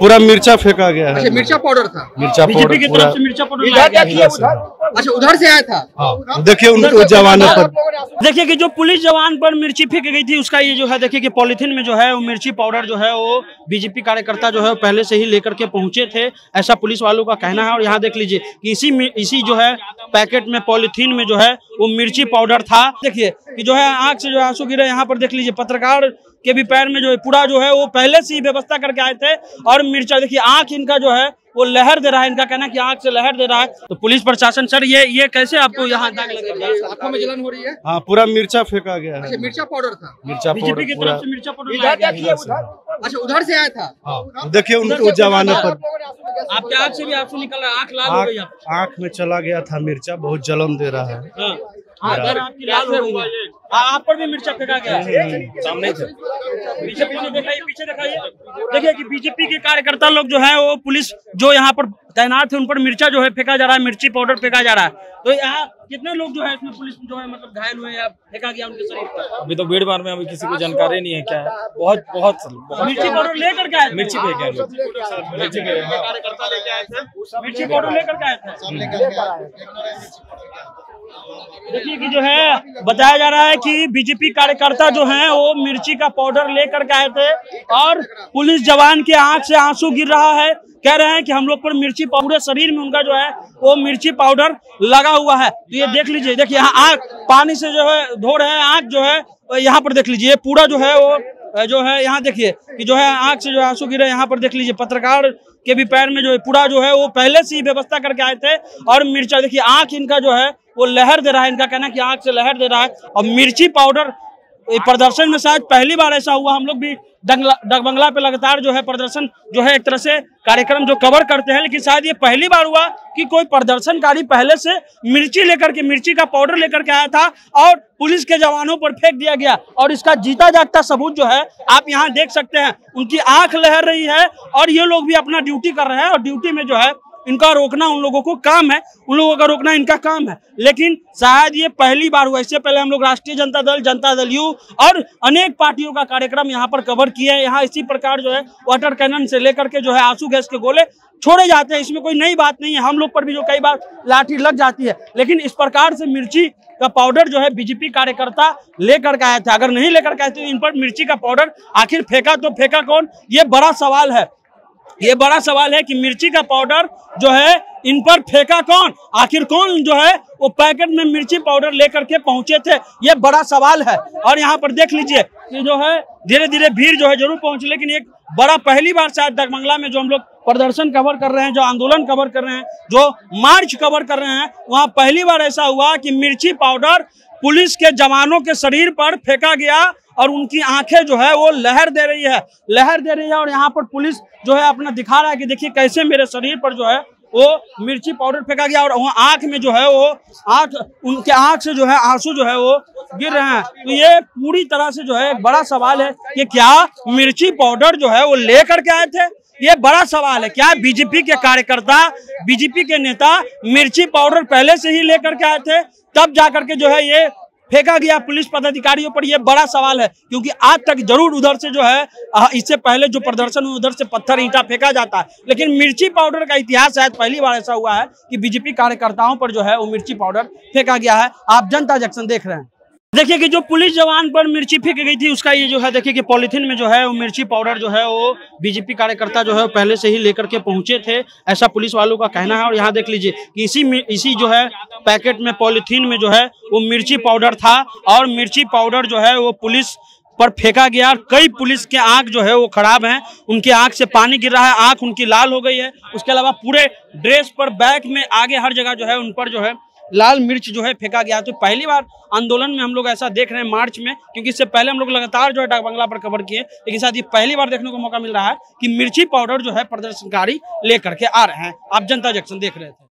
पूरा मिर्चा फेंका गया है। अच्छा मिर्चा पाउडर था। मिर्चा बीजेपी की तरफ़ से मिर्चा पाउडर क्या किया उधर। अच्छा उधर से आया था? हाँ देखिए उनको जवानों पर देखिए कि जो पुलिस जवान पर मिर्ची फेंक गई थी उसका ये जो है देखिए कि पॉलिथीन में जो है वो मिर्ची पाउडर जो है वो बीजेपी कार्यकर्ता जो है पहले से ही लेकर के पहुँचे थे। ऐसा पुलिस वालों का कहना है और यहाँ देख लीजिए कि इसी इसी जो है पैकेट में पॉलिथीन में जो है वो मिर्ची पाउडर था। देखिए कि जो है आँख से जो आँसू गिरे यहाँ पर देख लीजिए पत्रकार के भी पैर में जो है पूरा जो है वो पहले से ही व्यवस्था करके आए थे और मिर्चा देखिए आँख इनका जो है वो लहर दे रहा है इनका कहना है कि आँख से लहर दे रहा है। तो पुलिस प्रशासन सर ये ये कैसे आपको यहाँ दाग लगा आँखों में जलन हो रही है? हाँ पूरा मिर्चा फेंका गया अच्छा है मिर्चा पाउडर था। मिर्चा बीजेपी की तरफ़ से मिर्चा पाउडर अच्छा उधर से आया था? हाँ देखिए उनको जवानों पर आपके आँख से भी आँसू निकल रहा है आँख लाल हो गई आँख में चला गया था मिर्चा बहुत जलन दे रहा हाँ। हाँ, अगर आपकी लाल हो गई है हाँ, आप पर भी मिर्चा फेंका गया। सामने से। पीछे पीछे दिखाइए पीछे दिखाइए देखिए कि बीजेपी के कार्यकर्ता लोग जो है वो पुलिस जो यहाँ पर तैनात है उन पर मिर्चा जो है फेंका जा रहा है मिर्ची पाउडर फेंका जा रहा है। तो यहाँ कितने लोग जो है इसमें पुलिस जो है मतलब घायल हुए या फेंका गया उनके शरीर पर? अभी तो भीड़ भाड़ में अभी किसी को जानकारी नहीं है क्या है। बहुत बहुत बहुत मिर्ची पाउडर लेकर के आए मिर्ची फेंके हैं लोग। मिर्ची फेंके। मिर्ची पाउडर लेकर के आए थे। देखिए कि जो है बताया जा रहा है कि बीजेपी कार्यकर्ता जो हैं वो मिर्ची का पाउडर लेकर के आए थे और पुलिस जवान के आँख से आँसू गिर रहा है। कह रहे हैं कि हम लोग पर मिर्ची पूरे शरीर में उनका जो है वो मिर्ची पाउडर लगा हुआ है तो ये देख लीजिए देखिए यहाँ आँख पानी से जो है धो रहे हैं आँख जो है यहाँ पर देख लीजिए पूरा जो है वो जो है यहाँ देखिए कि जो है आँख से जो आँसू गिरे यहाँ पर देख लीजिए पत्रकार के भी पैर में जो है पूरा जो है वो पहले से ही व्यवस्था करके आए थे और मिर्चा देखिए आँख इनका जो है वो लहर दे रहा है इनका कहना है कि आँख से लहर दे रहा है और मिर्ची पाउडर प्रदर्शन में शायद पहली बार ऐसा हुआ। हम लोग भी डगबंगला पे लगातार जो है प्रदर्शन, जो है एक तरह से कार्यक्रम जो कवर करते हैं, लेकिन शायद ये पहली बार हुआ कि कोई प्रदर्शनकारी पहले से मिर्ची लेकर के, मिर्ची का पाउडर लेकर के आया था और पुलिस के जवानों पर फेंक दिया गया। और इसका जीता जागता सबूत जो है, आप यहाँ देख सकते हैं। उनकी आँख लहर रही है और ये लोग भी अपना ड्यूटी कर रहे हैं और ड्यूटी में जो है इनका रोकना उन लोगों को काम है, उन लोगों का रोकना इनका काम है। लेकिन शायद ये पहली बार हुआ, इससे पहले हम लोग राष्ट्रीय जनता दल जनता दल यू और अनेक पार्टियों का कार्यक्रम यहाँ पर कवर किए हैं। यहाँ इसी प्रकार जो है वाटर कैनन से लेकर के जो है आँसू गैस के गोले छोड़े जाते हैं। इसमें कोई नई बात नहीं है। हम लोग पर भी जो कई बार लाठी लग जाती है। लेकिन इस प्रकार से मिर्ची का पाउडर जो है बीजेपी कार्यकर्ता लेकर के आए थे। अगर नहीं लेकर के आए थे इन पर मिर्ची का पाउडर आखिर फेंका तो फेंका कौन? ये बड़ा सवाल है। ये बड़ा सवाल है कि मिर्ची का पाउडर जो है, इन पर फेंका कौन? आखिर कौन जो है, वो पैकेट में मिर्ची पाउडर लेकर के पहुँचे थे? ये बड़ा सवाल है। और यहाँ पर देख लीजिए कि जो है धीरे धीरे भीड़ जो है ज़रूर पहुँची, लेकिन एक बड़ा पहली बार शायद डगमंगला में जो हम लोग प्रदर्शन कवर कर रहे हैं, जो आंदोलन कवर कर रहे हैं, जो मार्च कवर कर रहे हैं, वहाँ पहली बार ऐसा हुआ कि मिर्ची पाउडर पुलिस के जवानों के शरीर पर फेंका गया और उनकी आँखें जो है वो लहर दे रही है, लहर दे रही है और यहाँ पर पुलिस जो है अपना दिखा रहा है कि देखिए कैसे मेरे शरीर पर जो है वो मिर्ची पाउडर फेंका गया और वहाँ आँख में जो है वो आँख, उनके आँख से जो है आँसू जो है वो गिर रहे हैं। तो ये पूरी तरह से जो है एक बड़ा सवाल है कि क्या मिर्ची पाउडर जो है वो लेकर के आए थे? ये बड़ा सवाल है। क्या बीजेपी के कार्यकर्ता, बीजेपी के नेता मिर्ची पाउडर पहले से ही लेकर के आए थे? तब जाकर के जो है ये फेंका गया पुलिस पदाधिकारियों पर यह बड़ा सवाल है, क्योंकि आज तक ज़रूर उधर से जो है इससे पहले जो प्रदर्शन हुआ, उधर से पत्थर ईंटा फेंका जाता है। लेकिन मिर्ची पाउडर का इतिहास शायद पहली बार ऐसा हुआ है कि बीजेपी कार्यकर्ताओं पर जो है, वो मिर्ची पाउडर फेंका गया है। आप जनता जंक्शन देख रहे हैं। देखिए कि जो पुलिस जवान पर मिर्ची फेंक गई थी उसका ये जो है देखिए कि पॉलिथीन में जो है वो मिर्ची पाउडर जो है वो बीजेपी कार्यकर्ता जो है वो पहले से ही लेकर के पहुँचे थे ऐसा पुलिस वालों का कहना है और यहाँ देख लीजिए कि इसी इसी जो है पैकेट में पॉलिथीन में जो है वो मिर्ची पाउडर था और मिर्ची पाउडर जो है वो पुलिस पर फेंका गया और कई पुलिस के आँख जो है वो खराब हैं उनके आँख से पानी गिर रहा है आँख उनकी लाल हो गई है उसके अलावा पूरे ड्रेस पर बैक में आगे हर जगह जो है उन पर जो है लाल मिर्च जो है फेंका गया। तो पहली बार आंदोलन में हम लोग ऐसा देख रहे हैं मार्च में, क्योंकि इससे पहले हम लोग लगातार जो है डाक बंगला पर कवर किए लेकिन साथ ये पहली बार देखने को मौका मिल रहा है कि मिर्ची पाउडर जो है प्रदर्शनकारी लेकर के आ रहे हैं। आप जनता जंक्शन देख रहे थे।